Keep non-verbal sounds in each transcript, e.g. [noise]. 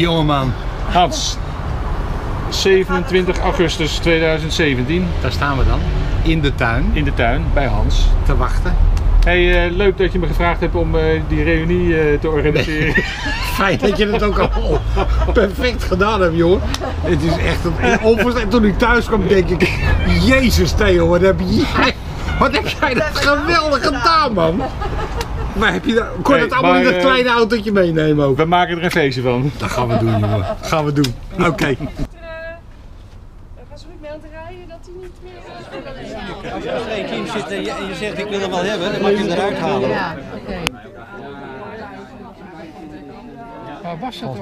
jongeman. Hans, 27 augustus 2017 Daar staan we dan. In de tuin. in de tuin bij Hans. Te wachten. Hey, eh, leuk dat je me gevraagd hebt om eh, die reunie eh, te organiseren. [laughs] Fijn dat je het ook al [laughs] perfect gedaan hebt, joh. Het is echt een onvoorstelbaar. Toen ik thuis kwam, denk ik: Jezus, Theo, wat heb jij, [laughs] wat heb jij dat geweldig gedaan, man? Maar heb je dat, kon je Nee, dat allemaal in maar, dat eh, kleine autootje meenemen ook? We maken er een feestje van. Dat gaan we doen, jongen. Dat gaan we doen. Oké. Daar was ik mee aan te rijden dat hij niet meer. Als er een kind zit en je, en je zegt ik wil hem wel hebben, dan mag je hem eruit halen. Ja, oké. Waar was dat?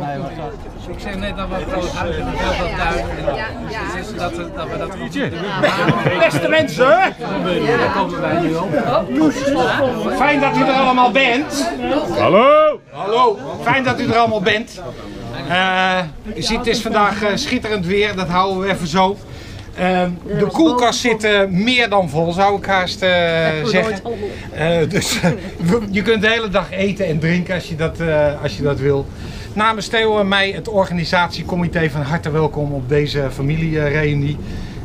Ik zeg net dat we het groot huis en dat, we- dat we dat goed doen. Beste mensen, Daar komen wij nu op. fijn dat u er allemaal bent. Hallo! Hallo, fijn dat u er allemaal bent. Eh, u ziet, het is vandaag eh, schitterend weer, dat houden we even zo. Eh, de koelkast zit eh, meer dan vol, zou ik haast eh, zeggen. Eh, dus [laughs] je kunt de hele dag eten en drinken als je dat, eh, als je dat wil. Namens Theo en mij, het organisatiecomité, van harte welkom op deze familiereunie.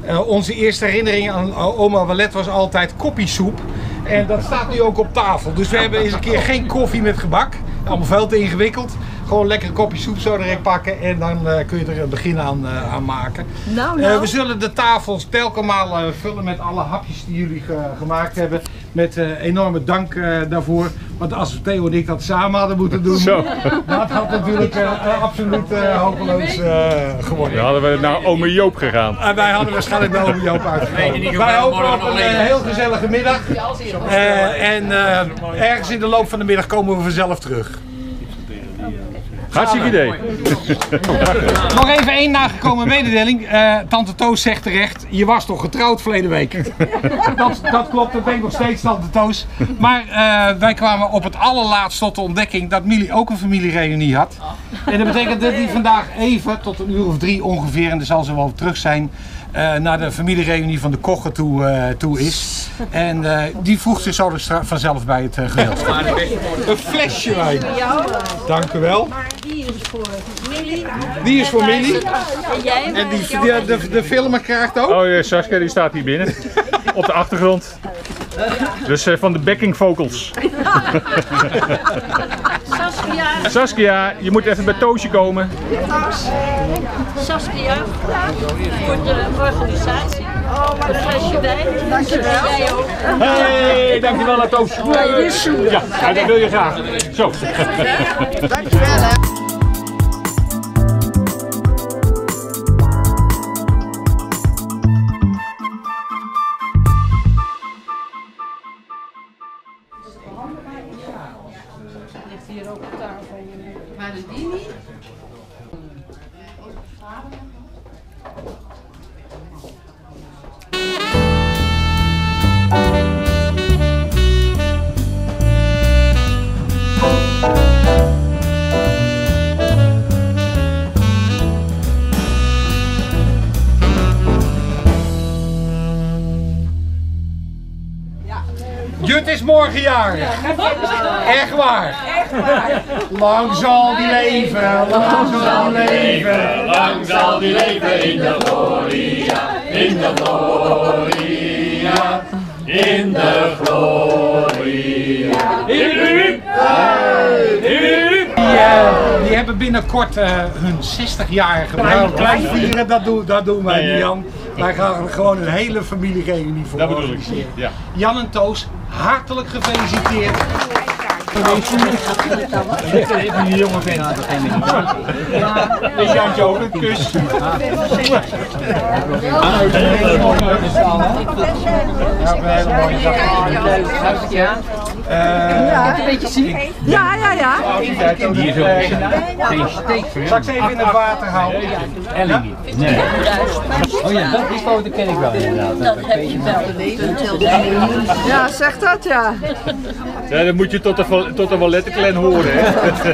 Eh, onze eerste herinnering aan eh, oma Walet was altijd koppiesoep. En dat staat nu ook op tafel. Dus we hebben eens een keer geen koffie met gebak. Allemaal veel te ingewikkeld. Gewoon lekker een kopje soep zo direct pakken en dan eh, kun je er een begin aan, aan maken. Nou, nou. we zullen de tafels telkens vullen met alle hapjes die jullie ge- gemaakt hebben. Met enorme dank daarvoor. Want als Theo en ik dat samen hadden moeten doen, Zo. dat had natuurlijk eh, eh, absoluut eh, hopeloos eh, geworden. Dan hadden we naar ome Joop gegaan. En wij hadden waarschijnlijk de Ome Joop uitgekomen. Wij hopen op een heel gezellige middag. Eh, en eh, ergens in de loop van de middag komen we vanzelf terug. Hartstikke idee. [laughs] Nog even één nagekomen mededeling. Eh, Tante Toos zegt terecht, je was toch getrouwd verleden week? [laughs] dat, dat klopt, dat denk ik nog steeds Tante Toos. Maar eh, wij kwamen op het allerlaatst tot de ontdekking dat Millie ook een familiereunie had. En dat betekent dat hij vandaag even, tot een uur of drie ongeveer, en dan zal ze wel terug zijn, eh, naar de familiereunie van de Kochen toe, eh, toe is. En eh, die voegt zich zo dus vanzelf bij het uh, gezelschap. Een flesje wijn. Dank u wel. Die is voor Millie. Die is voor Millie. En jij? En die, die- de, de filmer krijgt ook? Oh, ja, Saskia die staat hier binnen. Op de achtergrond. Dus eh, van de backing vocals. Saskia. Saskia, je moet even bij Toosje komen. Saskia. Voor de organisatie. Een flesje wijn. Dankjewel. Jij ook. Hey, dankjewel aan Toosje. Ja, ja, dat wil je graag. Zo. Jut is morgen jarig. Echt waar. Lang zal die leven, lang zal die leven. Lang zal die leven in de gloria, in de gloria, in de gloria. Die, die hebben binnenkort eh, hun 60-jarige bruiloft. Klein vieren, dat doen, dat doen wij Jan. Wij gaan gewoon een hele familiereunie voor Dat bedoel ik. Ja. Jan en Toos, hartelijk gefeliciteerd. Even die jonge vent. En Jantje ook een kus. Ja, een hele mooie dag. Ja. Ja, ja, ja. Die is ook geen steek voor Zal ik ze even in het water houden? Ellie niet. Nee. Oh ja, dat die foto ken ik wel inderdaad. Dat heb je wel. Ja, zeg dat ja. Ja, dan moet je tot de, tot de Wallettenclan horen. Hè.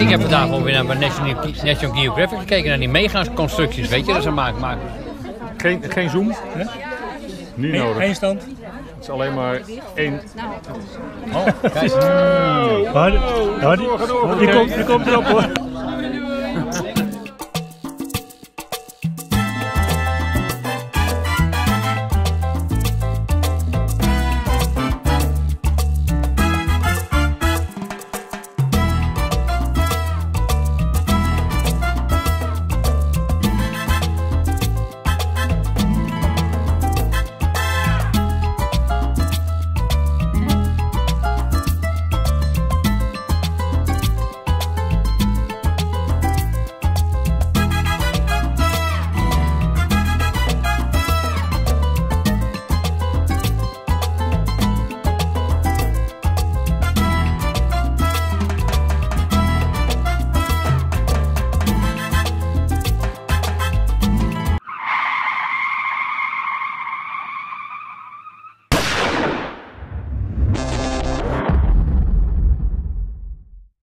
Ik heb vandaag gewoon weer naar National, National Geographic gekeken, naar die megaconstructies, weet je, dat ze maken. maken. Geen, geen zoom? Hè? Niet nodig. Eén stand. Het is alleen maar één. Kijk, Maar, die, komt, die komt erop hoor.